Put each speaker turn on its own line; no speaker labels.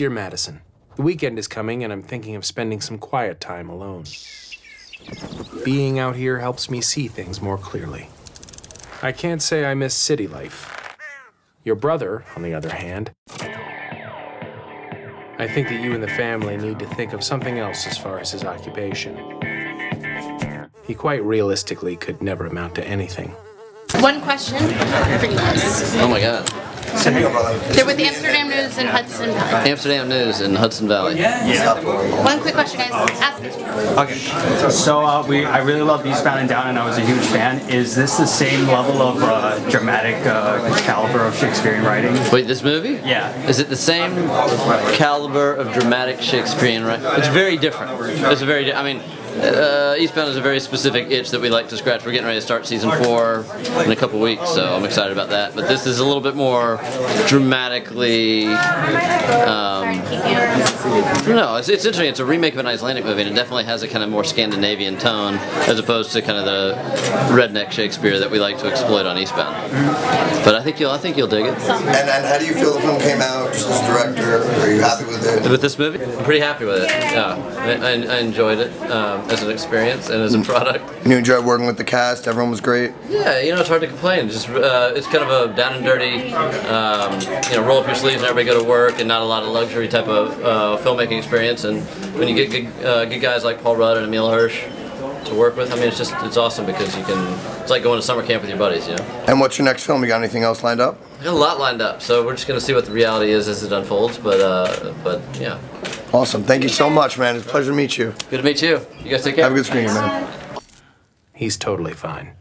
Dear Madison, the weekend is coming and I'm thinking of spending some quiet time alone. Being out here helps me see things more clearly. I can't say I miss city life. Your brother, on the other hand, I think that you and the family need to think of something else as far as his occupation. He quite realistically could never amount to anything.
One question for you guys.
Oh my god.
They're with the Amsterdam News in Hudson Valley.
Amsterdam News in Hudson Valley. Yeah.
One quick question, guys. Ask it.
Okay. So uh, we, I really loved Eastbound and Down, and I was a huge fan. Is this the same level of uh, dramatic uh, caliber of Shakespearean writing?
Wait, this movie?
Yeah.
Is it the same caliber of dramatic Shakespearean writing? It's very different. It's very. Di- I mean. Uh, Eastbound is a very specific itch that we like to scratch. We're getting ready to start season four in a couple weeks, so I'm excited about that. But this is a little bit more dramatically. Um, no, it's, it's interesting. It's a remake of an Icelandic movie, and it definitely has a kind of more Scandinavian tone as opposed to kind of the redneck Shakespeare that we like to exploit on Eastbound. But I think you'll, I think you'll dig it.
And, and how do you feel the film came out, just as director? Are you happy with
this movie, I'm pretty happy with it. Yeah, I, I, I enjoyed it um, as an experience and as a product.
And you enjoyed working with the cast, everyone was great.
Yeah, you know, it's hard to complain. Just uh, it's kind of a down and dirty, um, you know, roll up your sleeves and everybody go to work, and not a lot of luxury type of uh, filmmaking experience. And when you get good, uh, good guys like Paul Rudd and Emile Hirsch to work with, I mean, it's just it's awesome because you can. It's like going to summer camp with your buddies, you know.
And what's your next film? You got anything else lined up?
I got a lot lined up, so we're just gonna see what the reality is as it unfolds. But uh, but yeah,
Awesome. Thank you so much, man. It's a pleasure to meet you.
good to meet you. You guys take care.
Have a good screening, man.
He's totally fine.